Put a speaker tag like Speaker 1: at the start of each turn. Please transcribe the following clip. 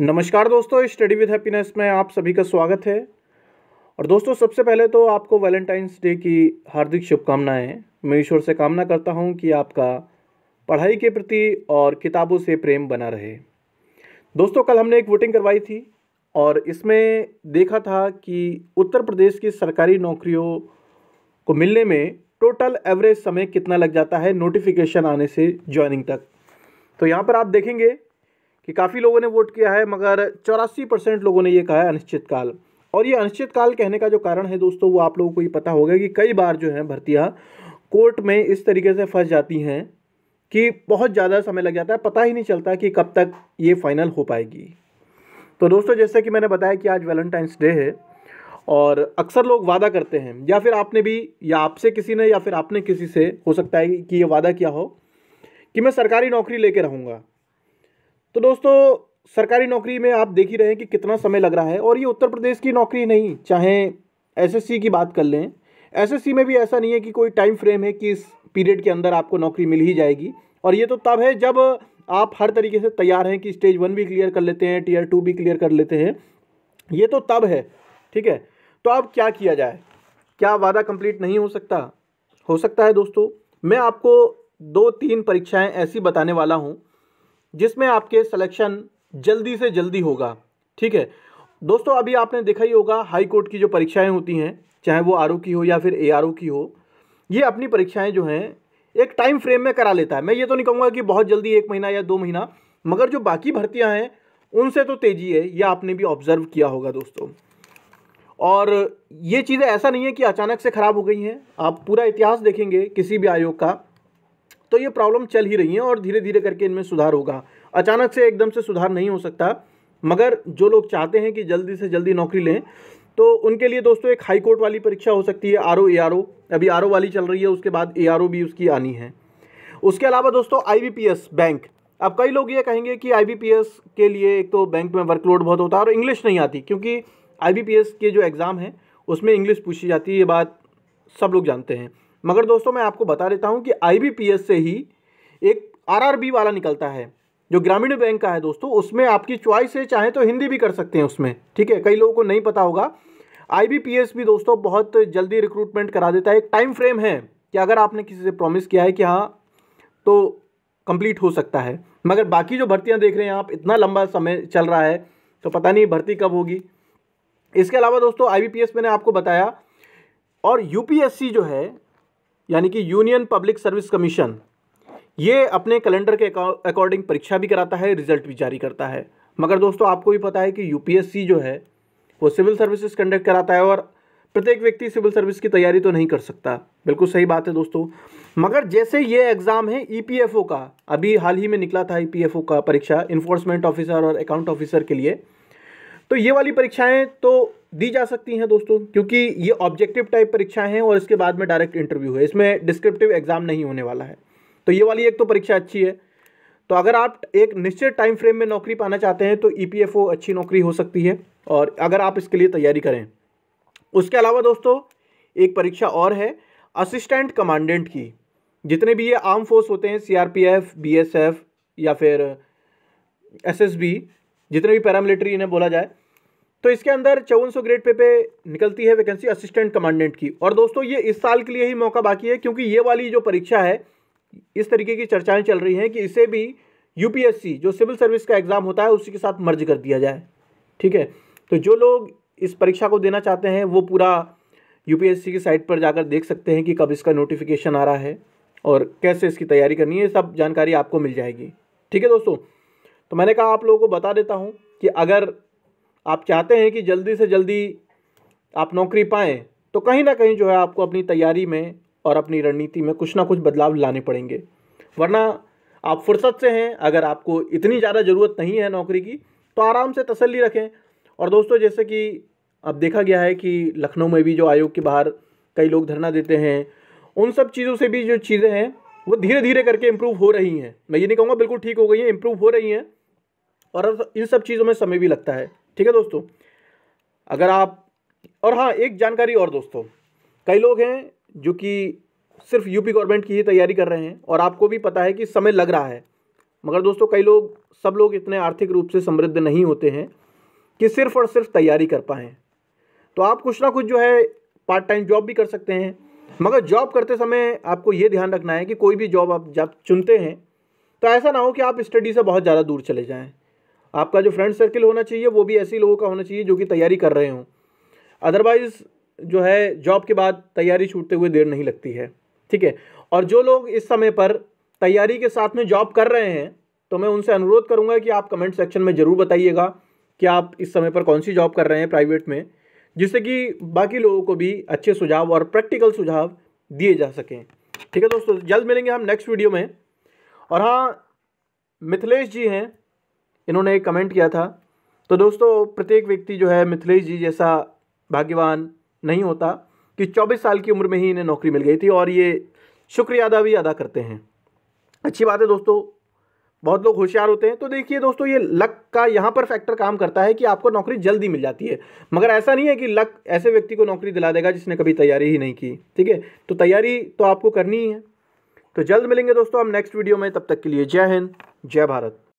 Speaker 1: नमस्कार दोस्तों study with happiness में आप सभी का स्वागत है। और दोस्तों, सबसे पहले तो आपको वैलेंटाइंस डे की हार्दिक शुभकामनाएँ। मैं ईश्वर से कामना करता हूँ कि आपका पढ़ाई के प्रति और किताबों से प्रेम बना रहे। दोस्तों, कल हमने एक वोटिंग करवाई थी और इसमें देखा था कि उत्तर प्रदेश की सरकारी नौकरियों को मिलने में टोटल एवरेज समय कितना लग जाता है नोटिफिकेशन आने से ज्वाइनिंग तक। तो यहाँ पर आप देखेंगे कि काफ़ी लोगों ने वोट किया है, मगर चौरासी परसेंट लोगों ने ये कहा है अनिश्चितकाल। और ये अनिश्चितकाल कहने का जो कारण है दोस्तों, वो आप लोगों को ये पता होगा कि कई बार जो है भर्तियाँ कोर्ट में इस तरीके से फंस जाती हैं कि बहुत ज़्यादा समय लग जाता है, पता ही नहीं चलता कि कब तक ये फाइनल हो पाएगी। तो दोस्तों, जैसे कि मैंने बताया कि आज वैलेंटाइंस डे है और अक्सर लोग वादा करते हैं, या फिर आपने भी, या आपसे किसी ने, या फिर आपने किसी से, हो सकता है कि ये वादा किया हो कि मैं सरकारी नौकरी लेके रहूँगा। तो दोस्तों, सरकारी नौकरी में आप देख ही रहे हैं कि कितना समय लग रहा है और ये उत्तर प्रदेश की नौकरी नहीं, चाहे एसएससी की बात कर लें। एसएससी में भी ऐसा नहीं है कि कोई टाइम फ्रेम है कि इस पीरियड के अंदर आपको नौकरी मिल ही जाएगी। और ये तो तब है जब आप हर तरीके से तैयार हैं कि स्टेज वन भी क्लियर कर लेते हैं टीयर टू भी क्लियर कर लेते हैं। ये तो तब है, ठीक है? तो अब क्या किया जाए? क्या वादा कंप्लीट नहीं हो सकता? हो सकता है दोस्तों, मैं आपको दो तीन परीक्षाएँ ऐसी बताने वाला हूँ जिसमें आपके सिलेक्शन जल्दी से जल्दी होगा। ठीक है? दोस्तों, अभी आपने देखा ही होगा हाई कोर्ट की जो परीक्षाएँ होती हैं, चाहे वो आरओ की हो या फिर एआरओ की हो, ये अपनी परीक्षाएँ जो हैं, एक टाइम फ्रेम में करा लेता है। मैं ये तो नहीं कहूँगा कि बहुत जल्दी एक महीना या दो महीना, मगर जो बाकी भर्तियाँ हैं, उनसे तो तेज़ी है यह आपने भी ऑब्ज़र्व किया होगा दोस्तों। और ये चीज़ें ऐसा नहीं है कि अचानक से ख़राब हो गई हैं। आप पूरा इतिहास देखेंगे किसी भी आयोग का तो ये प्रॉब्लम चल ही रही है और धीरे धीरे करके इनमें सुधार होगा। अचानक से एकदम से सुधार नहीं हो सकता, मगर जो लोग चाहते हैं कि जल्दी से जल्दी नौकरी लें तो उनके लिए दोस्तों एक हाई कोर्ट वाली परीक्षा हो सकती है, आर ओ, ए, आर ओ। अभी आर ओ वाली चल रही है, उसके बाद ए, आर ओ भी उसकी आनी है। उसके अलावा दोस्तों I B P S bank. अब कई लोग ये कहेंगे कि आई बी पी एस के लिए एक तो बैंक में वर्कलोड बहुत होता है और इंग्लिश नहीं आती, क्योंकि आई बी पी एस के जो एग्ज़ाम है, उसमें इंग्लिश पूछी जाती है, ये बात सब लोग जानते हैं। मगर दोस्तों, मैं आपको बता देता हूँ कि IBPS से ही एक RRB वाला निकलता है, जो ग्रामीण बैंक का है दोस्तों। उसमें आपकी चॉइस है, चाहे तो हिंदी भी कर सकते हैं उसमें, ठीक है? कई लोगों को नहीं पता होगा। IBPS भी दोस्तों बहुत जल्दी रिक्रूटमेंट करा देता है। एक टाइम फ्रेम है कि अगर आपने किसी से प्रॉमिस किया है कि हाँ तो कंप्लीट हो सकता है। मगर बाकी जो भर्तियाँ देख रहे हैं आप, इतना लंबा समय चल रहा है तो पता नहीं भर्ती कब होगी। इसके अलावा दोस्तों IBPS मैंने आपको बताया, और यूपीएससी जो है यानी कि यूनियन पब्लिक सर्विस कमीशन, ये अपने कैलेंडर के अकॉर्डिंग परीक्षा भी कराता है, रिज़ल्ट भी जारी करता है। मगर दोस्तों, आपको भी पता है कि यूपीएससी जो है, वो सिविल सर्विसेज़ कंडक्ट कराता है और प्रत्येक व्यक्ति सिविल सर्विस की तैयारी तो नहीं कर सकता। बिल्कुल सही बात है दोस्तों। मगर जैसे ये एग्ज़ाम है ईपीएफओ का, अभी हाल ही में निकला था ईपीएफओ का परीक्षा इन्फोर्समेंट ऑफिसर और अकाउंट ऑफिसर के लिए। तो ये वाली परीक्षाएँ तो दी जा सकती हैं दोस्तों, क्योंकि ये ऑब्जेक्टिव टाइप परीक्षाएँ हैं और इसके बाद में डायरेक्ट इंटरव्यू है। इसमें डिस्क्रिप्टिव एग्ज़ाम नहीं होने वाला है। तो ये वाली एक तो परीक्षा अच्छी है। तो अगर आप एक निश्चित टाइम फ्रेम में नौकरी पाना चाहते हैं तो ईपीएफओ अच्छी नौकरी हो सकती है और अगर आप इसके लिए तैयारी करें। उसके अलावा दोस्तों, एक परीक्षा और है असिस्टेंट कमांडेंट की। जितने भी ये आर्म फोर्स होते हैं सीआरपीएफ बीएसएफ या फिर एसएसबी जितने भी पैरामिलिट्री इन्हें बोला जाए तो इसके अंदर चौवन सौ ग्रेड पे पे निकलती है वैकेंसी असिस्टेंट कमांडेंट की। और दोस्तों, ये इस साल के लिए ही मौका बाकी है, क्योंकि ये वाली जो परीक्षा है, इस तरीके की चर्चाएँ चल रही हैं कि इसे भी यूपीएससी जो सिविल सर्विस का एग्ज़ाम होता है, उसी के साथ मर्ज कर दिया जाए। ठीक है? तो जो लोग इस परीक्षा को देना चाहते हैं, वो पूरा यूपीएससी की साइट पर जाकर देख सकते हैं कि कब इसका नोटिफिकेशन आ रहा है और कैसे इसकी तैयारी करनी है। सब जानकारी आपको मिल जाएगी। ठीक है दोस्तों? तो मैंने कहा आप लोगों को बता देता हूँ कि अगर आप चाहते हैं कि जल्दी से जल्दी आप नौकरी पाएँ तो कहीं ना कहीं जो है आपको अपनी तैयारी में और अपनी रणनीति में कुछ ना कुछ बदलाव लाने पड़ेंगे। वरना आप फुर्सत से हैं, अगर आपको इतनी ज़्यादा ज़रूरत नहीं है नौकरी की तो आराम से तसल्ली रखें। और दोस्तों, जैसे कि अब देखा गया है कि लखनऊ में भी जो आयोग के बाहर कई लोग धरना देते हैं, उन सब चीज़ों से भी जो चीज़ें हैं, वो धीरे धीरे करके इम्प्रूव हो रही हैं। मैं ये नहीं कहूँगा बिल्कुल ठीक हो गई हैं इम्प्रूव हो रही हैं, और इन सब चीज़ों में समय भी लगता है। ठीक है दोस्तों? अगर आप, और हाँ एक जानकारी और दोस्तों, कई लोग हैं जो कि सिर्फ़ यूपी गवर्नमेंट की ही तैयारी कर रहे हैं और आपको भी पता है कि समय लग रहा है। मगर दोस्तों, कई लोग, सब लोग इतने आर्थिक रूप से समृद्ध नहीं होते हैं कि सिर्फ़ और सिर्फ़ तैयारी कर पाएँ। तो आप कुछ ना कुछ जो है पार्ट टाइम जॉब भी कर सकते हैं। मगर जॉब करते समय आपको ये ध्यान रखना है कि कोई भी जॉब आप जब चुनते हैं तो ऐसा ना हो कि आप स्टडी से बहुत ज़्यादा दूर चले जाएँ। आपका जो फ्रेंड सर्किल होना चाहिए, वो भी ऐसे लोगों का होना चाहिए जो कि तैयारी कर रहे हों। अदरवाइज़ जो है जॉब के बाद तैयारी छूटते हुए देर नहीं लगती है। ठीक है? और जो लोग इस समय पर तैयारी के साथ में जॉब कर रहे हैं तो मैं उनसे अनुरोध करूँगा कि आप कमेंट सेक्शन में ज़रूर बताइएगा कि आप इस समय पर कौन सी जॉब कर रहे हैं प्राइवेट में, जिससे कि बाकी लोगों को भी अच्छे सुझाव और प्रैक्टिकल सुझाव दिए जा सकें। ठीक है दोस्तों? जल्द मिलेंगे हम नेक्स्ट वीडियो में। और हाँ मिथिलेश जी हैं। इन्होंने एक कमेंट किया था। तो दोस्तों, प्रत्येक व्यक्ति जो है मिथिलेश जी जैसा भाग्यवान नहीं होता कि 24 साल की उम्र में ही इन्हें नौकरी मिल गई थी और ये शुक्रिया अदा भी अदा करते हैं। अच्छी बात है दोस्तों, बहुत लोग होशियार होते हैं। तो देखिए दोस्तों, ये लक का यहाँ पर फैक्टर काम करता है कि आपको नौकरी जल्दी मिल जाती है। मगर ऐसा नहीं है कि लक ऐसे व्यक्ति को नौकरी दिला देगा जिसने कभी तैयारी ही नहीं की, ठीक है? तो तैयारी तो आपको करनी ही है। तो जल्द मिलेंगे दोस्तों हम नेक्स्ट वीडियो में। तब तक के लिए जय हिंद, जय भारत।